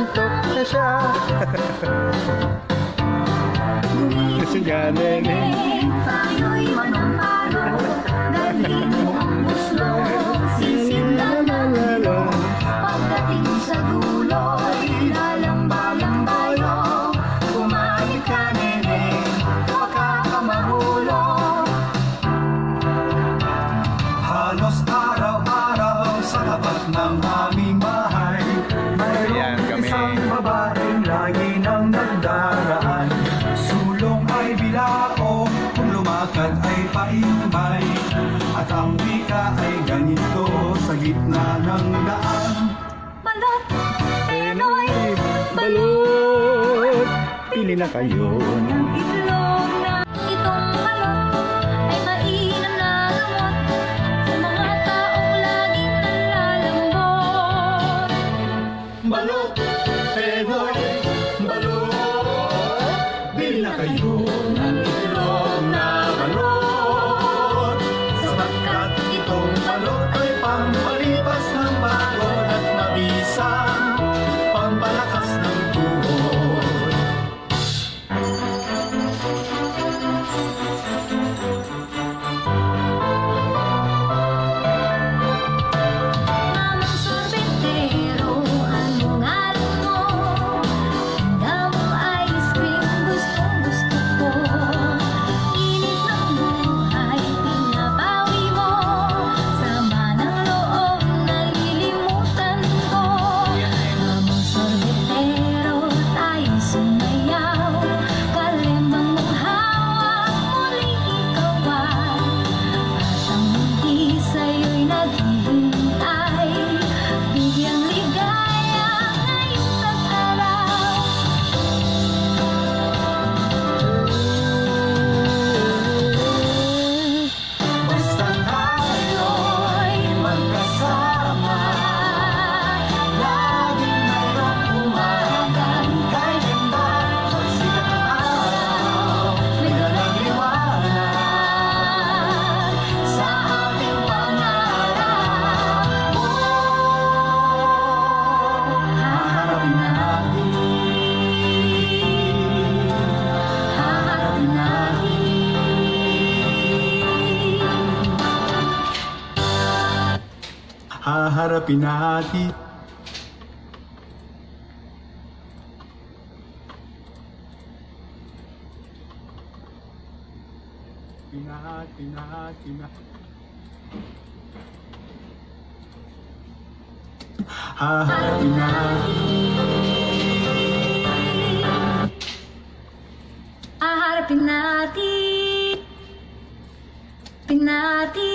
antok na siya. Kasi ganun eh Tayo'y manong ang daan Malat, Pinoy, balot? Pili na kayo. Ng itlog na itong balot. Ay mainam na gamot. Sa mga taong laging nalalambot Balot, Pinoy, haharapin natin. Pinahati, pinahati, pinahati. Haharapin natin. Haharapin. Pinati.